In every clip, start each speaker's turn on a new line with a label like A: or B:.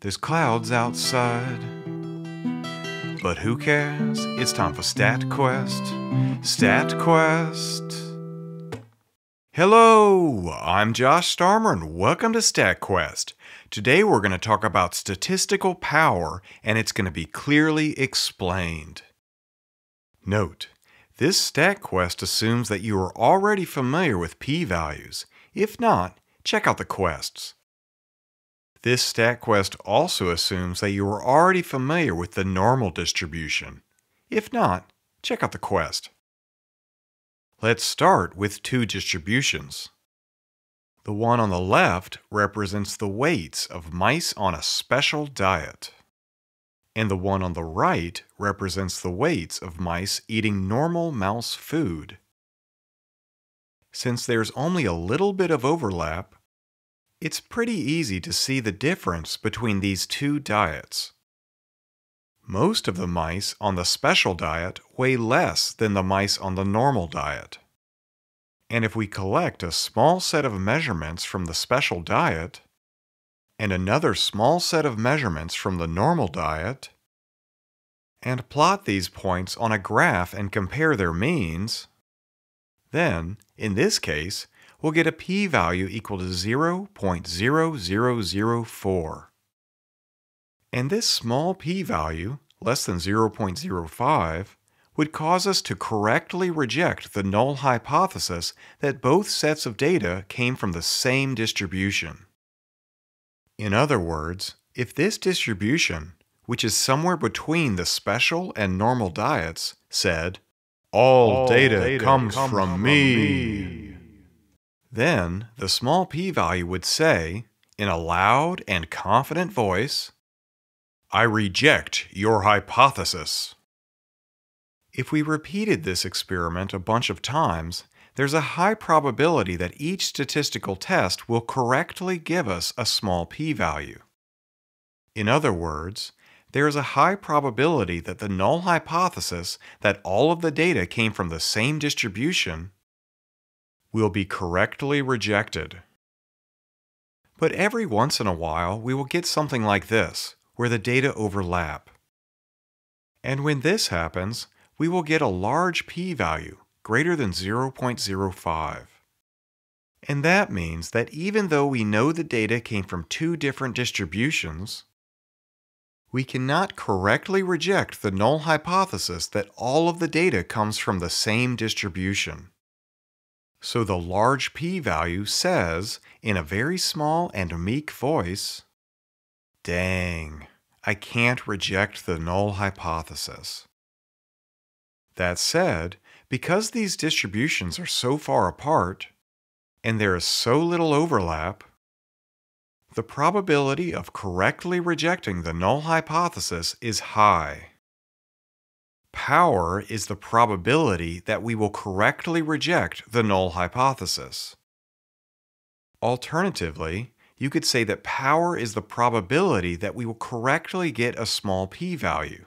A: There's clouds outside. But who cares? It's time for StatQuest. StatQuest. Hello, I'm Josh Starmer and welcome to StatQuest. Today we're going to talk about statistical power and it's going to be clearly explained. Note, this StatQuest assumes that you are already familiar with p-values. If not, check out the quests. This StatQuest also assumes that you are already familiar with the normal distribution. If not, check out the quest. Let's start with two distributions. The one on the left represents the weights of mice on a special diet. And the one on the right represents the weights of mice eating normal mouse food. Since there's only a little bit of overlap, it's pretty easy to see the difference between these two diets. Most of the mice on the special diet weigh less than the mice on the normal diet. And if we collect a small set of measurements from the special diet and another small set of measurements from the normal diet, and plot these points on a graph and compare their means, then, in this case, we'll get a p-value equal to 0.0004. And this small p-value, less than 0.05, would cause us to correctly reject the null hypothesis that both sets of data came from the same distribution. In other words, if this distribution, which is somewhere between the special and normal diets, said, all, all data, data, comes, comes from, from me. me then the small p value would say, in a loud and confident voice, I reject your hypothesis. If we repeated this experiment a bunch of times, there's a high probability that each statistical test will correctly give us a small p-value. In other words, there is a high probability that the null hypothesis that all of the data came from the same distribution will be correctly rejected. But every once in a while, we will get something like this, where the data overlap. And when this happens, we will get a large p-value, greater than 0.05. And that means that even though we know the data came from two different distributions, we cannot correctly reject the null hypothesis that all of the data comes from the same distribution. So the large p-value says, in a very small and meek voice, Dang, I can't reject the null hypothesis. That said, because these distributions are so far apart, and there is so little overlap, the probability of correctly rejecting the null hypothesis is high. Power is the probability that we will correctly reject the null hypothesis. Alternatively, you could say that power is the probability that we will correctly get a small p-value.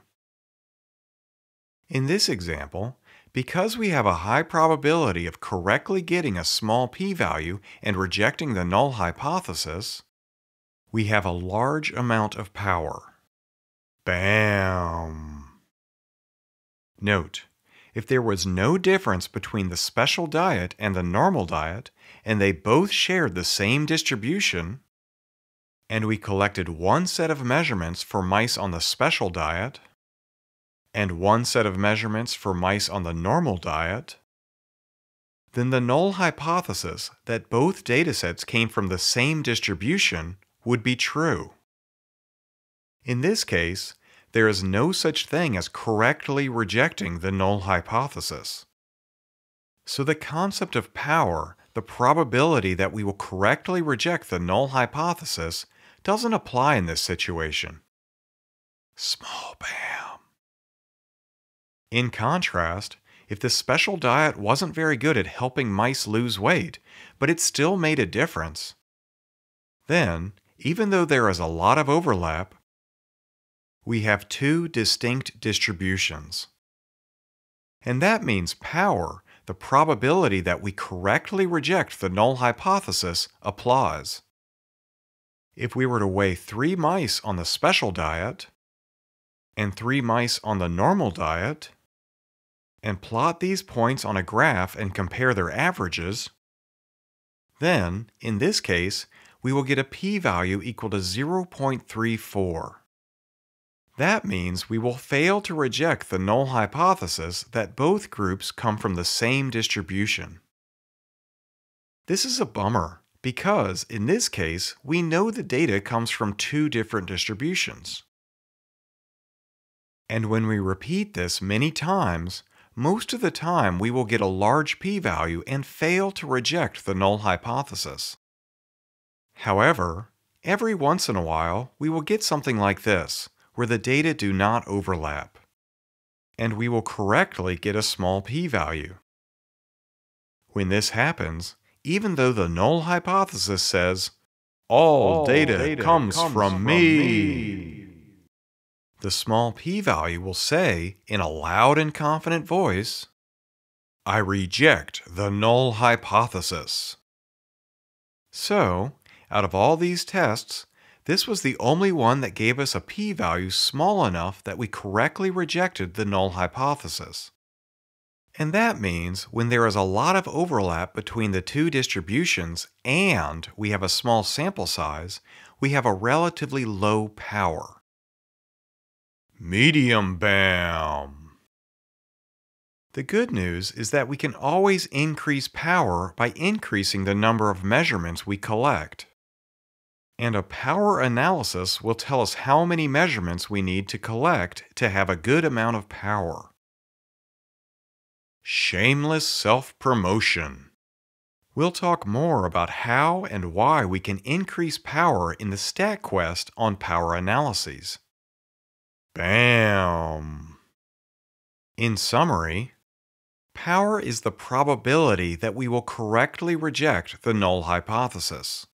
A: In this example, because we have a high probability of correctly getting a small p-value and rejecting the null hypothesis, we have a large amount of power. Bam! Note, if there was no difference between the special diet and the normal diet, and they both shared the same distribution, and we collected one set of measurements for mice on the special diet, and one set of measurements for mice on the normal diet, then the null hypothesis that both datasets came from the same distribution would be true. In this case, there is no such thing as correctly rejecting the null hypothesis. So the concept of power, the probability that we will correctly reject the null hypothesis, doesn't apply in this situation. Small bam. In contrast, if the special diet wasn't very good at helping mice lose weight, but it still made a difference, then, even though there is a lot of overlap, we have two distinct distributions. And that means power, the probability that we correctly reject the null hypothesis, applies. if we were to weigh three mice on the special diet and three mice on the normal diet, and plot these points on a graph and compare their averages, then, in this case, we will get a p-value equal to 0.34. That means we will fail to reject the null hypothesis that both groups come from the same distribution. This is a bummer because, in this case, we know the data comes from two different distributions. And when we repeat this many times, most of the time we will get a large p-value and fail to reject the null hypothesis. However, every once in a while we will get something like this, where the data do not overlap. And we will correctly get a small p-value. When this happens, even though the null hypothesis says, all, all data, data, comes, comes from, from, me, me. the small p-value will say, in a loud and confident voice, I reject the null hypothesis. So, out of all these tests, this was the only one that gave us a p-value small enough that we correctly rejected the null hypothesis. And that means when there is a lot of overlap between the two distributions and we have a small sample size, we have a relatively low power. Medium BAM! The good news is that we can always increase power by increasing the number of measurements we collect. And a power analysis will tell us how many measurements we need to collect to have a good amount of power. Shameless self promotion. We'll talk more about how and why we can increase power in the StatQuest on power analyses. BAM! In summary, power is the probability that we will correctly reject the null hypothesis.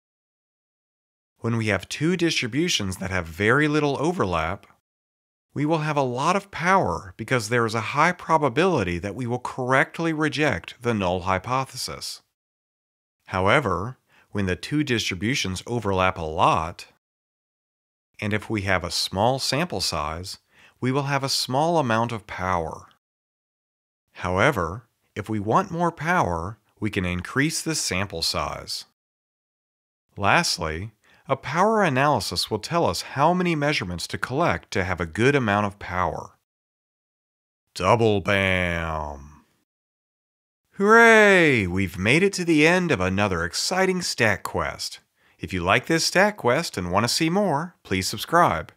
A: When we have two distributions that have very little overlap, we will have a lot of power because there is a high probability that we will correctly reject the null hypothesis. However, when the two distributions overlap a lot, and if we have a small sample size, we will have a small amount of power. However, if we want more power, we can increase the sample size. Lastly, a power analysis will tell us how many measurements to collect to have a good amount of power. Double BAM! Hooray! We've made it to the end of another exciting StatQuest. If you like this StatQuest and want to see more, please subscribe.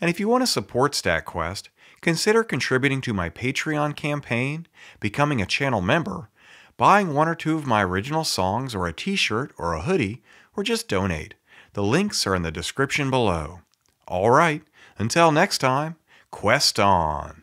A: And if you want to support StatQuest, consider contributing to my Patreon campaign, becoming a channel member, buying one or two of my original songs or a t-shirt or a hoodie, or just donate. The links are in the description below. All right, until next time, quest on.